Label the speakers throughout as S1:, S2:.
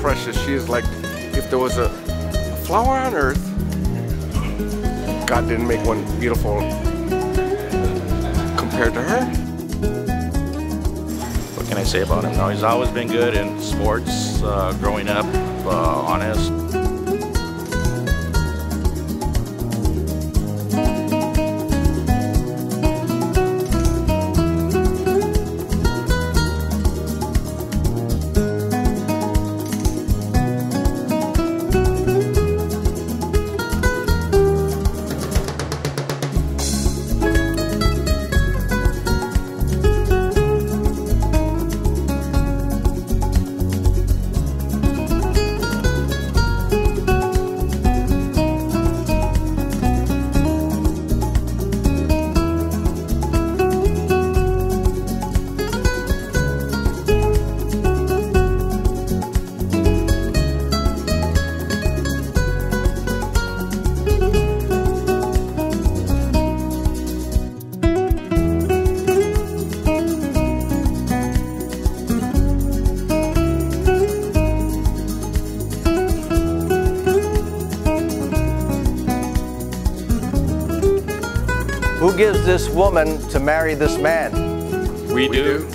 S1: precious. She is like, if there was a flower on earth, God didn't make one beautiful compared to her.
S2: What can I say about him? No, he's always been good in sports, uh, growing up, uh, honest.
S3: Who gives this woman to marry this man?
S2: We, do.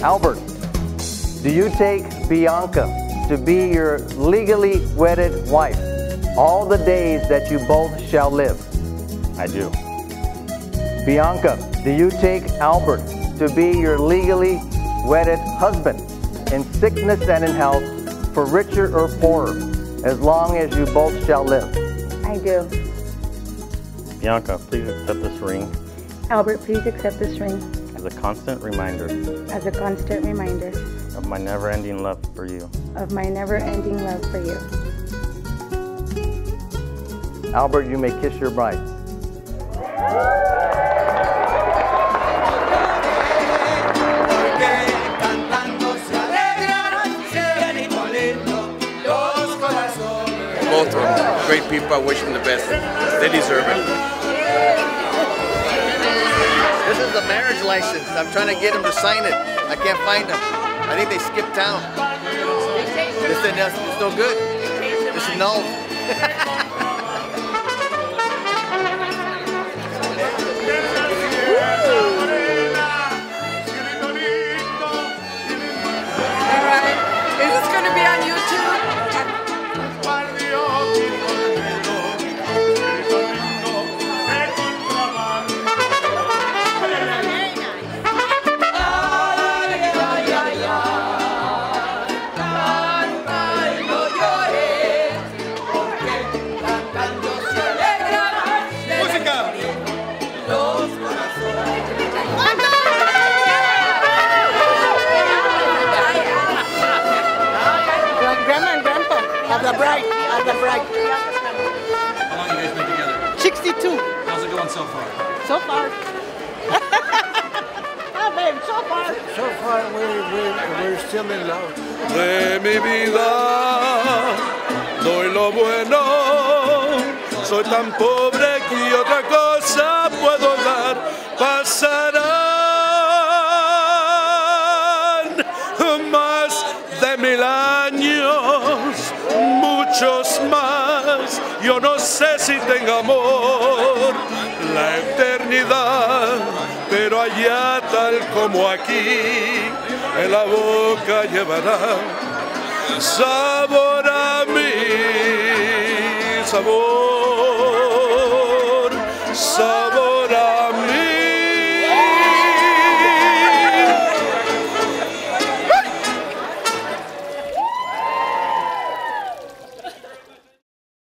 S3: Albert, do you take Bianca to be your legally wedded wife all the days that you both shall live?
S2: I do.
S3: Bianca, do you take Albert to be your legally wedded husband in sickness and in health, for richer or poorer, as long as you both shall live?
S4: I do.
S5: Bianca, please accept this ring
S4: Albert, please accept this ring
S5: as a constant reminder
S4: as a constant reminder
S5: of my never-ending love for you.
S4: of my never-ending love for you.
S3: Albert, you may kiss your bride.
S1: People. I wish them the best. They deserve it.
S6: This is the marriage license. I'm trying to get them to sign it. I can't find them. I think they skipped town. This is it's no good. It's null.
S7: The bride, of the bride.
S8: How long you guys been together?
S7: 62
S8: How's it going so far?
S7: so far. oh, babe, so far.
S9: So far, we, we, we're still in love.
S10: de mi vida. Doy lo bueno, soy tan pobre que otra cosa puedo dar. Pasarán Tenga amor la eternidad, pero allá tal como aquí, en la boca llevará sabor a mí, sabor.